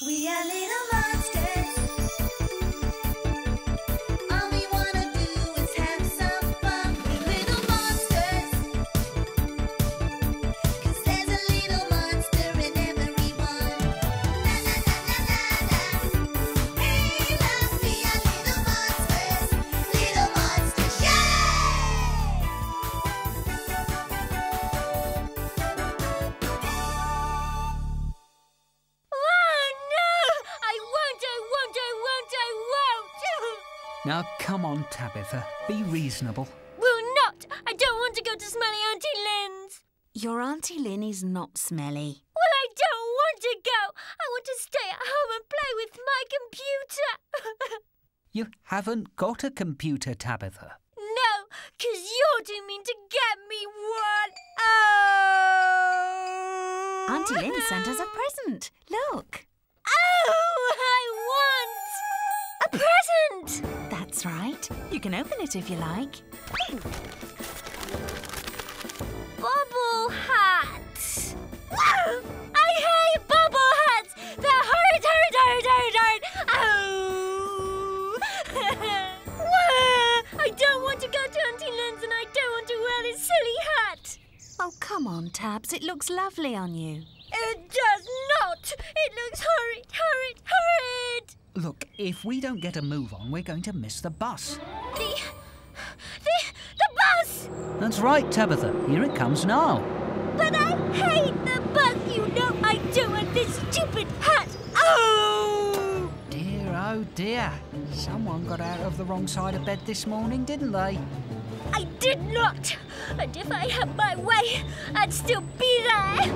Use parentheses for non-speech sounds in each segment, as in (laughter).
We are little monsters. Now, come on, Tabitha. Be reasonable. Will not! I don't want to go to smelly Auntie Lynn's! Your Auntie Lynn is not smelly. Well, I don't want to go! I want to stay at home and play with my computer! (laughs) You haven't got a computer, Tabitha. no, 'cause you're too mean to get me one! Oh! Auntie Lynn sent us a (laughs) present. Look. That's right. You can open it if you like. Bubble hat! I hate bubble hats! They're horrid, horrid, horrid, horrid, horrid! Oh! (laughs) I don't want to go to Auntie Lynn's and I don't want to wear this silly hat! Oh, come on, Tabs. It looks lovely on you. It does not! It looks horrid, horrid, horrid! Look, if we don't get a move on, we're going to miss the bus. The. the. the bus! That's right, Tabitha. Here it comes now. But I hate the bus, you know I do, and this stupid hat! Oh! (gasps) Dear, oh dear. Someone got out of the wrong side of bed this morning, didn't they? I did not! And if I had my way, I'd still be there!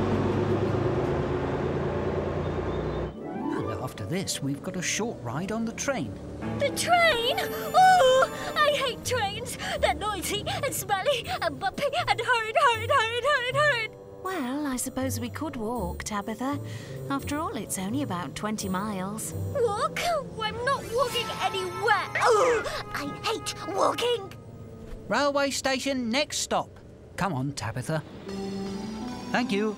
And after this, we've got a short ride on the train. The train? Oh! I hate trains! They're noisy and smelly and bumpy and horrid, horrid, horrid, horrid, horrid! Well, I suppose we could walk, Tabitha. After all, it's only about 20 miles. Walk? Oh, I'm not walking anywhere! Oh! I hate walking! Railway station, next stop. Come on, Tabitha. Thank you.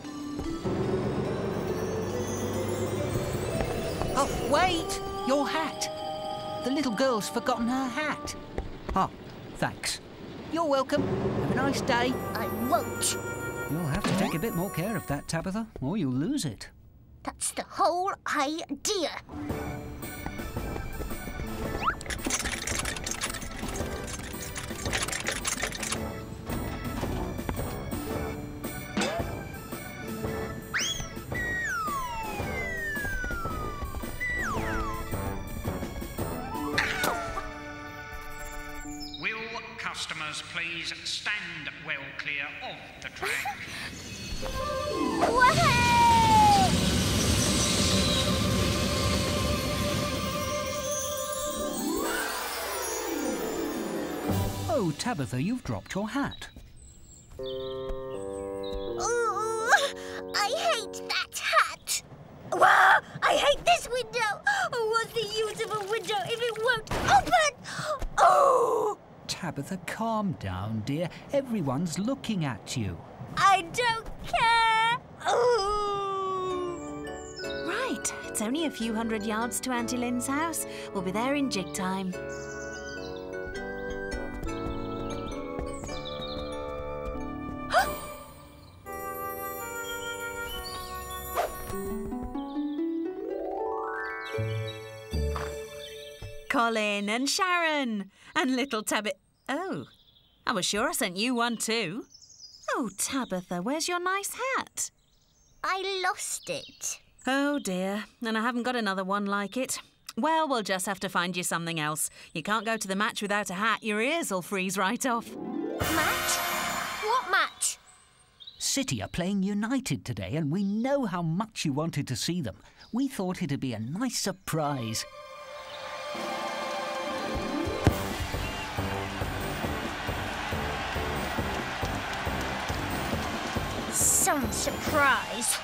Wait! Your hat! The little girl's forgotten her hat. Oh, thanks. You're welcome. Have a nice day. I won't. You'll have to take a bit more care of that, Tabitha, or you'll lose it. That's the whole idea. Please stand well clear of the track? (laughs) Oh, Tabitha, you've dropped your hat. Ooh, I hate that hat. Wow, I hate this window. Oh, what's the use of a window if it won't open? Oh, Tabitha, calm down, dear. Everyone's looking at you. I don't care. Ooh. Right, it's only a few hundred yards to Auntie Lynn's house. We'll be there in jig time. (gasps) Colin and Sharon and little Tabitha. Oh, I was sure I sent you one too. Oh, Tabitha, where's your nice hat? I lost it. Oh dear, and I haven't got another one like it. Well, we'll just have to find you something else. You can't go to the match without a hat. Your ears will freeze right off. Match? What match? City are playing United today, and we know how much you wanted to see them. We thought it'd be a nice surprise. Some surprise.